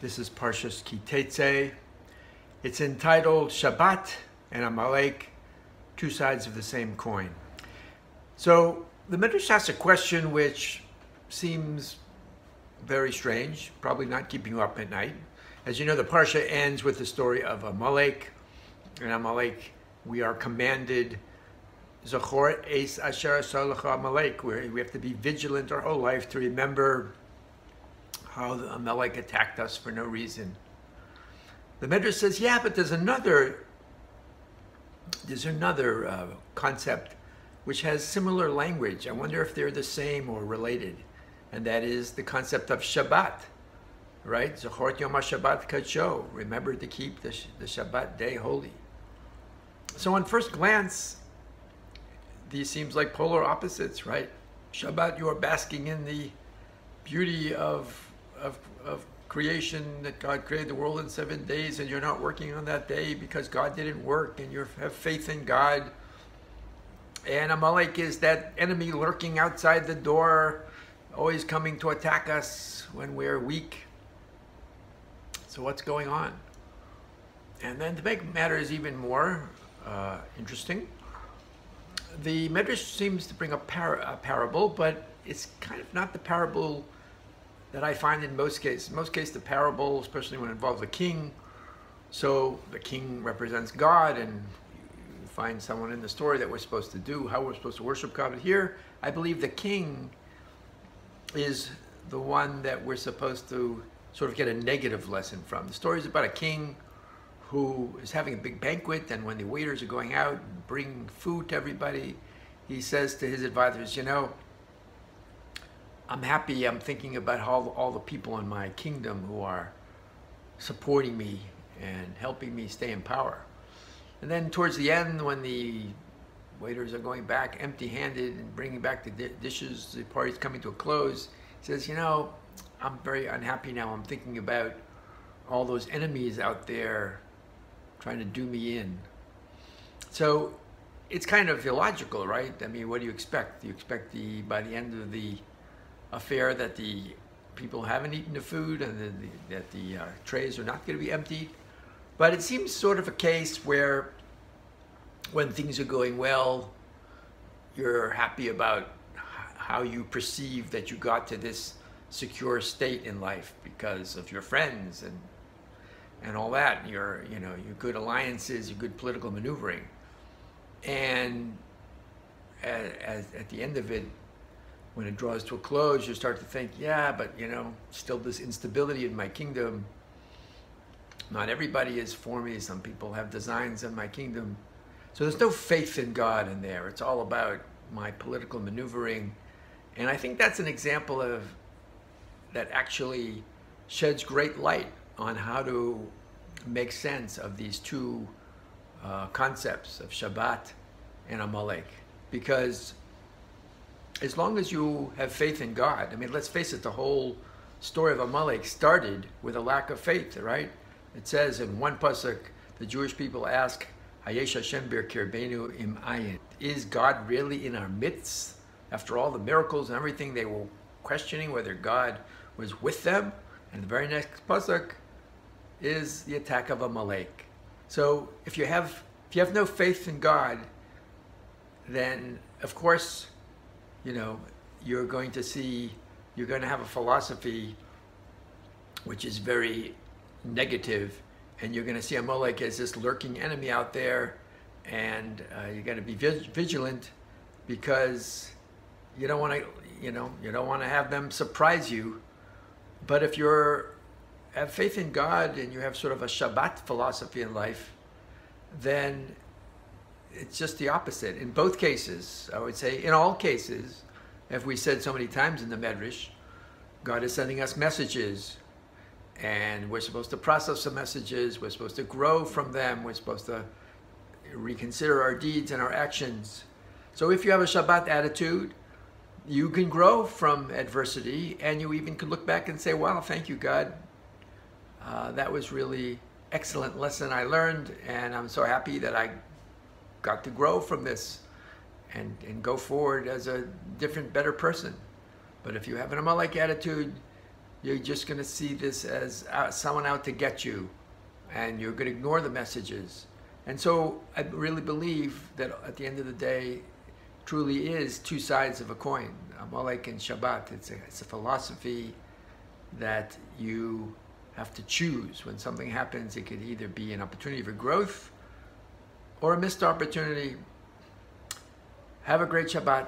This is Parshas Ki Teitzei. It's entitled Shabbat and Amalek, two sides of the same coin. So the Midrash asks a question which seems very strange, probably not keeping you up at night. As you know, the Parsha ends with the story of Amalek. And Amalek, we are commanded, Zachor es asher Amalek, where we have to be vigilant our whole life to remember how the Amalek attacked us for no reason. The Midrash says, yeah, but there's another, there's another uh, concept which has similar language. I wonder if they're the same or related, and that is the concept of Shabbat, right? Zachort Yom HaShabbat Kadsho. Remember to keep the, the Shabbat day holy. So on first glance, these seems like polar opposites, right? Shabbat, you are basking in the beauty of of, of creation that God created the world in seven days and you're not working on that day because God didn't work and you have faith in God. And Amalek is that enemy lurking outside the door, always coming to attack us when we're weak. So what's going on? And then to make matters even more uh, interesting, the Midrash seems to bring a, par- a parable, but it's kind of not the parable that I find in most cases. In most cases, the parable, especially when it involves a king, so the king represents God, and you find someone in the story that we're supposed to do, how we're supposed to worship God. But here, I believe the king is the one that we're supposed to sort of get a negative lesson from. The story is about a king who is having a big banquet, and when the waiters are going out and bringing food to everybody, he says to his advisors, you know, I'm happy. I'm thinking about all, all the people in my kingdom who are supporting me and helping me stay in power. And then towards the end, when the waiters are going back empty-handed and bringing back the di- dishes, the party's coming to a close, he says, you know, I'm very unhappy now. I'm thinking about all those enemies out there trying to do me in. So it's kind of illogical, right? I mean, what do you expect? You expect the by the end of the affair that the people haven't eaten the food and the, the, that the uh, trays are not going to be emptied. But it seems sort of a case where when things are going well, you're happy about how you perceive that you got to this secure state in life because of your friends and and all that your you know your good alliances your good political maneuvering and at, at the end of it when it draws to a close, you start to think, yeah, but you know, still this instability in my kingdom. Not everybody is for me. Some people have designs in my kingdom. So there's no faith in God in there. It's all about my political maneuvering. And I think that's an example of that actually sheds great light on how to make sense of these two uh, concepts of Shabbat and Amalek. Because as long as you have faith in God, I mean, let's face it, the whole story of Amalek started with a lack of faith, right? It says in one pasuk, the Jewish people ask, kirbenu im. Is God really in our midst? After all the miracles and everything, they were questioning whether God was with them. And the very next pasuk is the attack of Amalek. So if you have if you have no faith in God, then of course you know, you're going to see, you're going to have a philosophy which is very negative, and you're going to see Amalek as this lurking enemy out there, and uh, you're going to be vigilant because you don't want to, you know, you don't want to have them surprise you. But if you're have faith in God and you have sort of a Shabbat philosophy in life, then it's just the opposite. In both cases, I would say, in all cases, as we said so many times in the Medrash, God is sending us messages, and we're supposed to process the messages. We're supposed to grow from them. We're supposed to reconsider our deeds and our actions. So if you have a Shabbat attitude, you can grow from adversity, and you even could look back and say, "Wow, thank you, God. Uh, that was really excellent lesson I learned, and I'm so happy that I got to grow from this and, and go forward as a different, better person. But if you have an Amalek attitude, you're just going to see this as uh, someone out to get you, and you're going to ignore the messages. And so I really believe that at the end of the day, truly is two sides of a coin, Amalek and Shabbat. It's a, it's a philosophy that you have to choose. When something happens, it could either be an opportunity for growth or a missed opportunity. Have a great Shabbat.